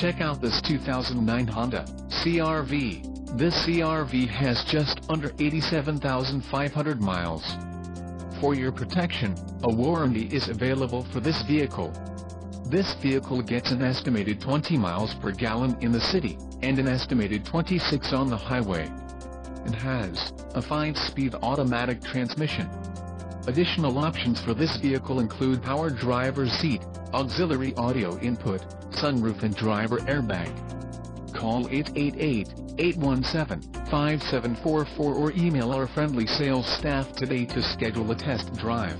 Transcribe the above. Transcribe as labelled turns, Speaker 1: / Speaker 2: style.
Speaker 1: Check out this 2009 Honda CRV. This CRV has just under 87,500 miles. For your protection, a warranty is available for this vehicle. This vehicle gets an estimated 20 miles per gallon in the city, and an estimated 26 on the highway. It has a 5-speed automatic transmission. Additional options for this vehicle include power driver's seat, auxiliary audio input, sunroof and driver airbag. Call 888-817-5744 or email our friendly sales staff today to schedule a test drive.